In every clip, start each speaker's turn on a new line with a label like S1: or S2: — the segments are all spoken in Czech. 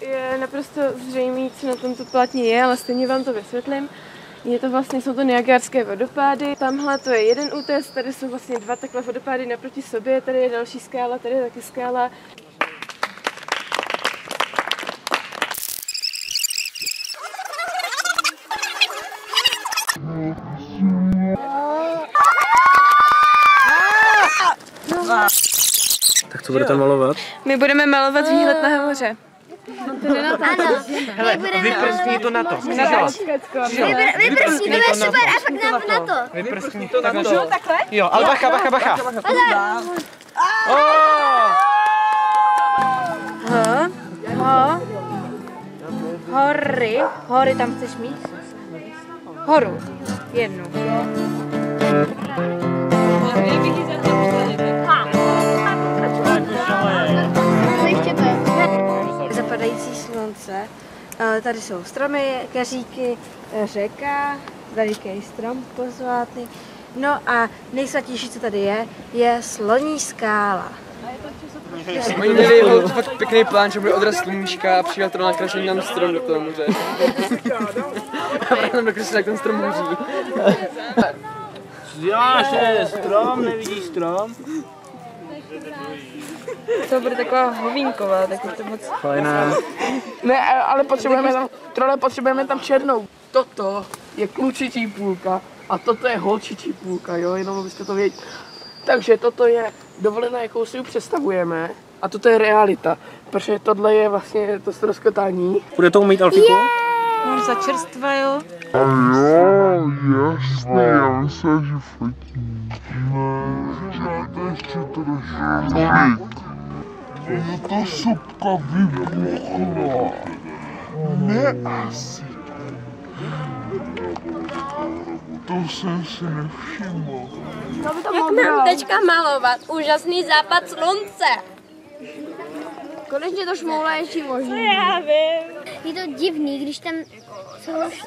S1: je naprosto zřejmé, co na tomto platně je, ale stejně vám to vysvětlím. Je to vlastně, jsou to Niagarské vodopády. Tamhle to je jeden útes, tady jsou vlastně dva takhle vodopády naproti sobě, tady je další skála, tady je taky skála.
S2: Tak co budete malovat?
S1: My budeme malovat výhled na moře.
S3: Ano, my budeme
S4: Vyprskni to na to.
S3: Vyprskni, to je super efekt na, na to.
S4: Vyprskni to na to. Jo, ale bacha, bacha, bacha.
S5: H, H, hory, hory tam chceš mít? Horu, jednu. Slunce, Eh, tady jsou stromy, keříky, eh, řeka, veliký strom pozvátný. No a nejsvatější, co tady je, je sloní skála.
S6: Oni měli fakt pěkný plán, že bude odraz sluníčka a přijel to nakreslení nám strom do toho moře. a právě tam dokreslili, jak ten strom hoří.
S4: Děláš strom, nevidíš strom?
S5: To bude taková hovínková, tak je to moc...
S2: Fajné.
S7: Ne, ale potřebujeme tam, trole potřebujeme tam černou. Toto je klučičí půlka a toto je holčičí půlka, jo, jenom abyste to věděli. Takže toto je dovolená, jakou si ji představujeme a toto je realita, protože tohle je vlastně to stroskotání.
S2: Bude to umít Alfiku?
S5: Mám za čerstva, jo?
S8: Jo, jasně, já myslím, že fotím. Ne, ještě trošku. Je to sopka vybuchla. Ne asi. To jsem si nevšiml.
S3: Jak mám teďka malovat? Úžasný západ slunce.
S1: Konečně to šmoulejší možný.
S3: Je to divný, když tam už...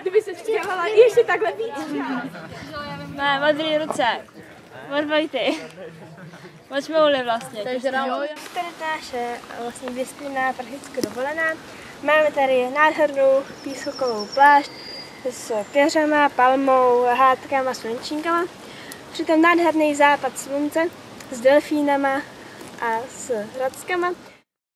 S1: Kdyby se dělala ještě takhle víc.
S5: Ne, modrý ruce. Modrý ty. Moc mouli vlastně.
S3: Takže tady naše vlastně běstinná prchická dovolená. Máme tady nádhernou pískovou plášť s keřama, palmou, hádkama, slunčínkama. Přitom nádherný západ slunce s delfínama a s hradskama.